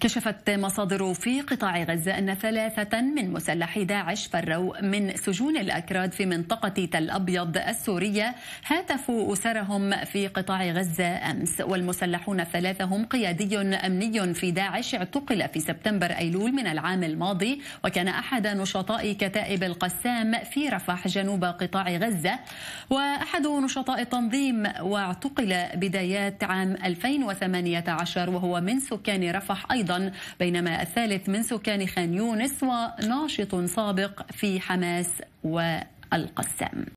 كشفت مصادر في قطاع غزة أن ثلاثة من مسلحي داعش فروا من سجون الأكراد في منطقة تل أبيض السورية هاتفوا أسرهم في قطاع غزة أمس والمسلحون الثلاثة هم قيادي أمني في داعش اعتقل في سبتمبر أيلول من العام الماضي وكان أحد نشطاء كتائب القسام في رفح جنوب قطاع غزة وأحد نشطاء التنظيم واعتقل بدايات عام 2018 وهو من سكان رفح أيضا. أيضا بينما الثالث من سكان خان يونس وناشط سابق في حماس والقسام.